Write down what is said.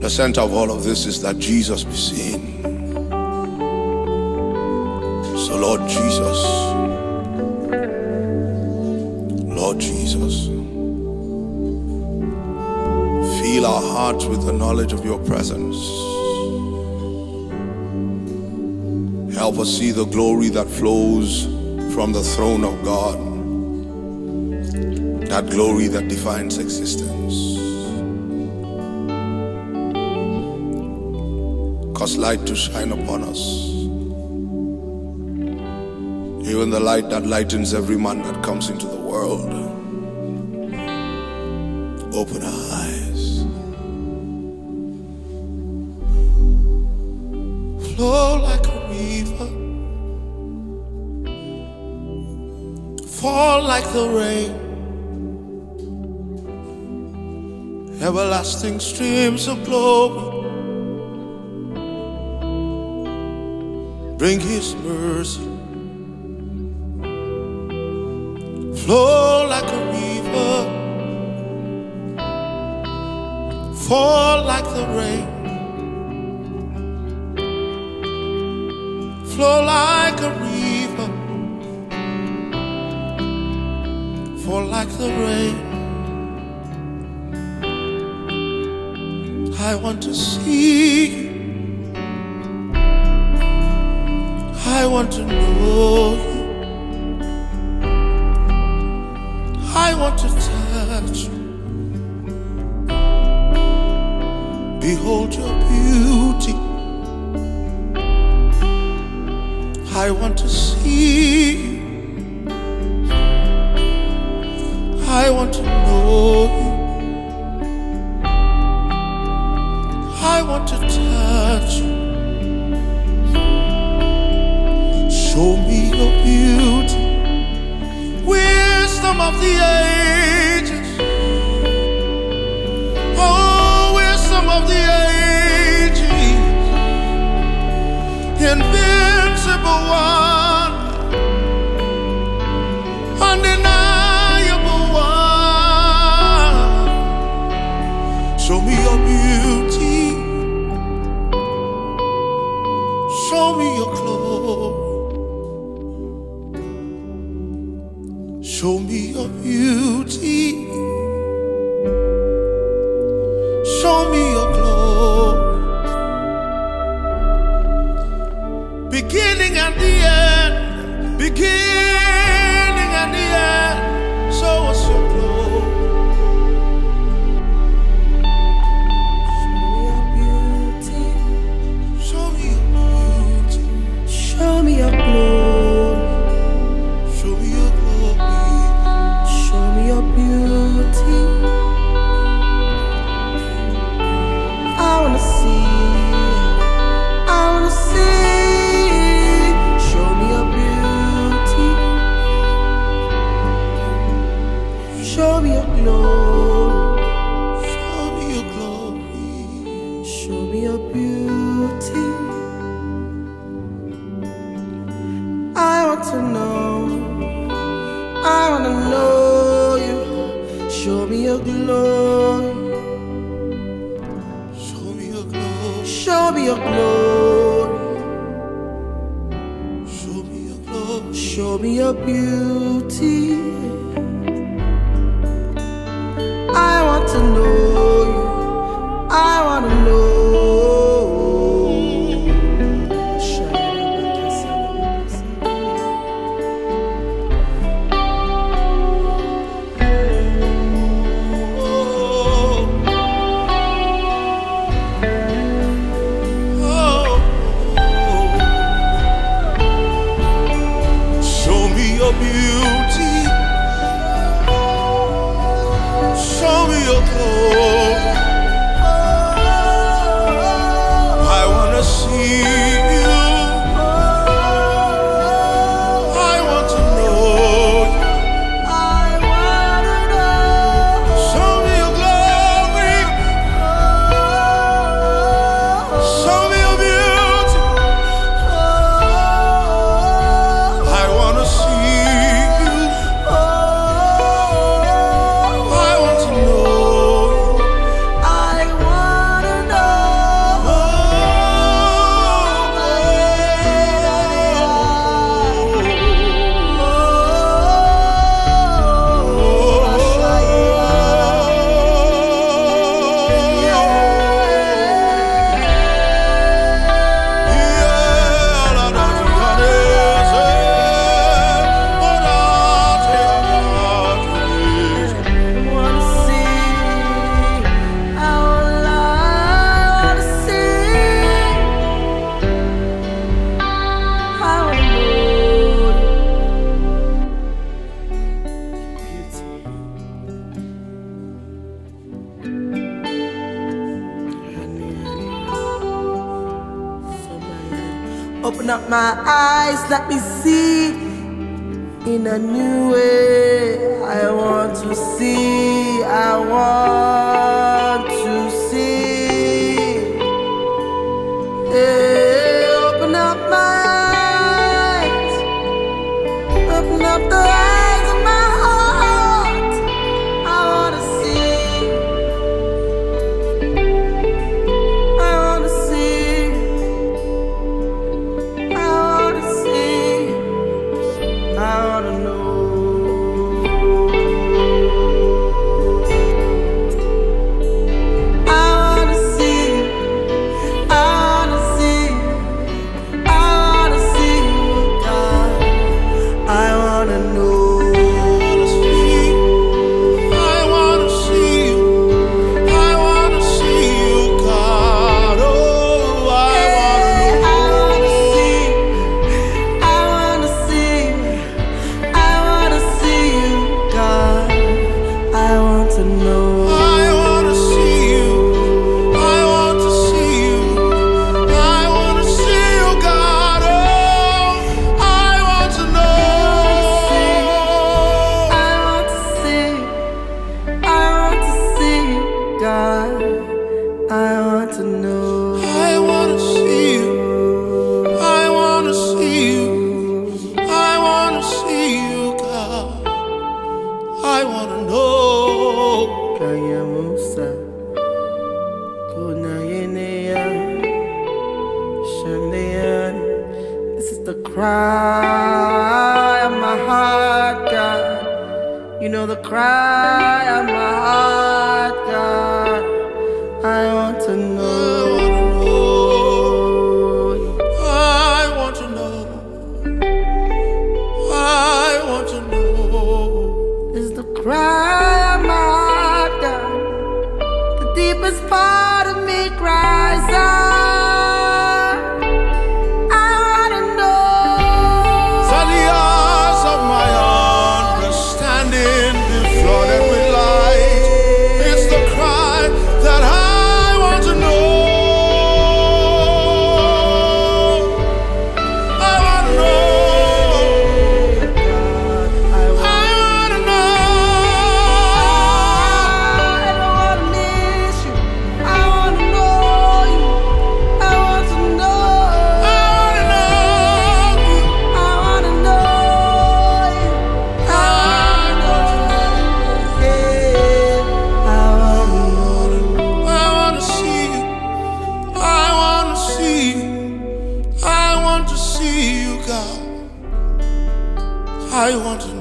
The center of all of this is that Jesus be seen. So, Lord Jesus, Lord Jesus, fill our hearts with the knowledge of your presence. Help us see the glory that flows from the throne of God, that glory that defines existence. Cause light to shine upon us. Even the light that lightens every man that comes into the world. Open our eyes. Flow like a river. Fall like the rain. Everlasting streams of glory. Bring his mercy. Flow like a river. Fall like the rain. Flow like a river. Fall like the rain. I want to see you. I want to know you. I want to touch you. Behold your beauty. I want to see you. I want to know you. Show me your beauty. Show me your glory. Beginning and the end. Beginning and the end. Your glory. Show me your glory. Show me your glory. Show me your glory. Show me your beauty. Open up my eyes, let me see in a new way. I You know the cry of my heart, God. I want to know. Cry of my heart, God. The deepest part. I want to